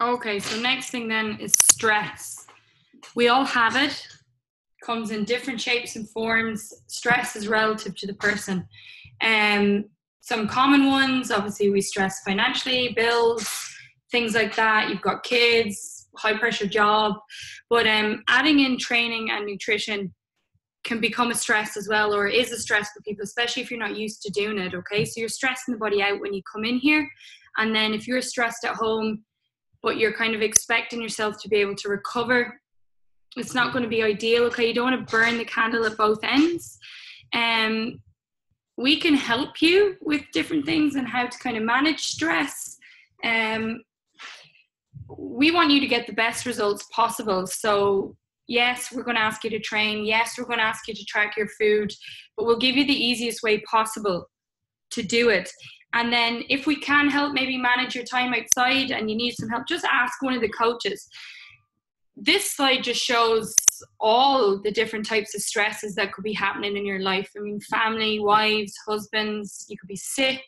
Okay, so next thing then is stress. We all have it, comes in different shapes and forms. Stress is relative to the person. Um, some common ones, obviously, we stress financially, bills, things like that. You've got kids, high pressure job, but um, adding in training and nutrition can become a stress as well, or is a stress for people, especially if you're not used to doing it. Okay, so you're stressing the body out when you come in here, and then if you're stressed at home, but you're kind of expecting yourself to be able to recover, it's not going to be ideal. Okay, you don't want to burn the candle at both ends. Um, we can help you with different things and how to kind of manage stress. Um, we want you to get the best results possible. So, yes, we're going to ask you to train. Yes, we're going to ask you to track your food, but we'll give you the easiest way possible to do it. And then, if we can help maybe manage your time outside and you need some help, just ask one of the coaches. This slide just shows all the different types of stresses that could be happening in your life. I mean, family, wives, husbands, you could be sick,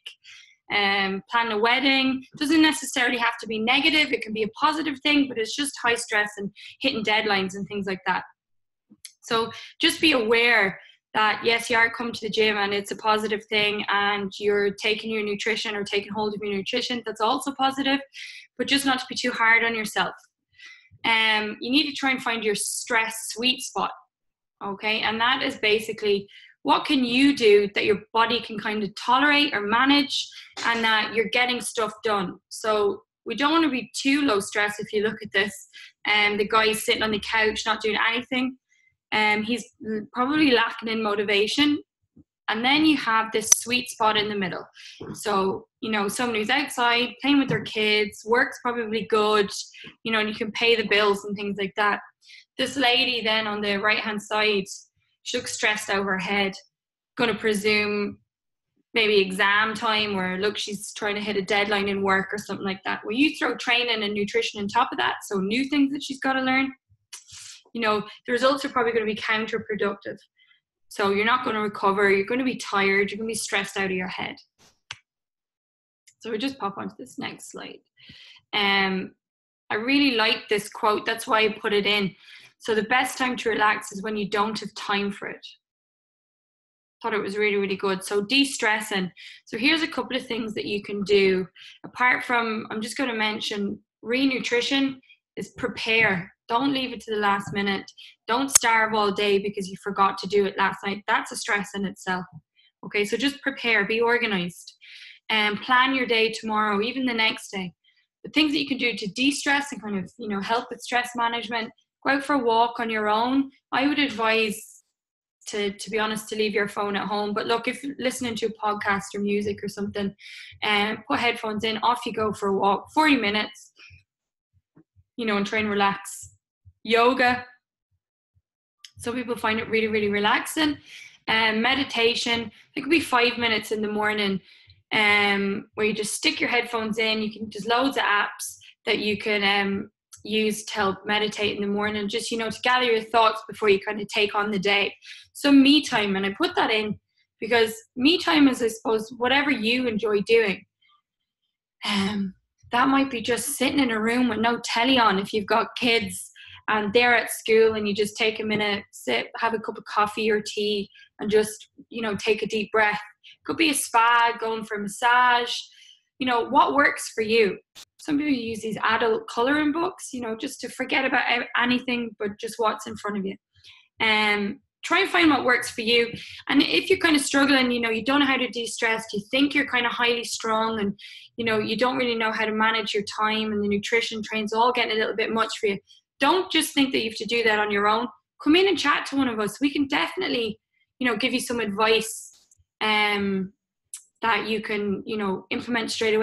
um, plan a wedding. Doesn't necessarily have to be negative, it can be a positive thing, but it's just high stress and hitting deadlines and things like that. So just be aware that yes, you are coming to the gym and it's a positive thing, and you're taking your nutrition or taking hold of your nutrition. That's also positive, but just not to be too hard on yourself. Um, you need to try and find your stress sweet spot. Okay, and that is basically what can you do that your body can kind of tolerate or manage and that you're getting stuff done. So we don't want to be too low stress if you look at this. And um, the guy sitting on the couch not doing anything um, he's probably lacking in motivation. And then you have this sweet spot in the middle. So, you know, someone who's outside playing with their kids, work's probably good, you know, and you can pay the bills and things like that. This lady then on the right hand side, she looks stressed out her head, to presume maybe exam time or look, she's trying to hit a deadline in work or something like that. Well, you throw training and nutrition on top of that, so new things that she's got to learn, you know, the results are probably going to be counterproductive. So you're not going to recover, you're going to be tired, you're going to be stressed out of your head. So we'll just pop onto this next slide. Um, I really like this quote, that's why I put it in. So the best time to relax is when you don't have time for it. Thought it was really, really good. So de-stressing. So here's a couple of things that you can do. Apart from, I'm just going to mention re-nutrition is prepare don't leave it to the last minute. Don't starve all day because you forgot to do it last night. That's a stress in itself. Okay, so just prepare, be organized, and plan your day tomorrow, even the next day. The things that you can do to de-stress and kind of you know help with stress management. Go out for a walk on your own. I would advise to to be honest to leave your phone at home. But look, if listening to a podcast or music or something, and um, put headphones in, off you go for a walk, 40 minutes, you know, and try and relax yoga. Some people find it really, really relaxing. Um, meditation, it could be five minutes in the morning um, where you just stick your headphones in. You can just loads of apps that you can um, use to help meditate in the morning, just, you know, to gather your thoughts before you kind of take on the day. So, me time, and I put that in because me time is, I suppose, whatever you enjoy doing. Um, that might be just sitting in a room with no telly on if you've got kids and they're at school and you just take a minute sit have a cup of coffee or tea and just you know take a deep breath. Could be a spa going for a massage. You know what works for you? Some people use these adult coloring books you know just to forget about anything but just what's in front of you. And um, try and find what works for you and if you're kind of struggling you know you don't know how to de-stress you think you're kind of highly strong and you know you don't really know how to manage your time and the nutrition trains all getting a little bit much for you don't just think that you have to do that on your own. Come in and chat to one of us. We can definitely, you know, give you some advice um, that you can, you know, implement straight away.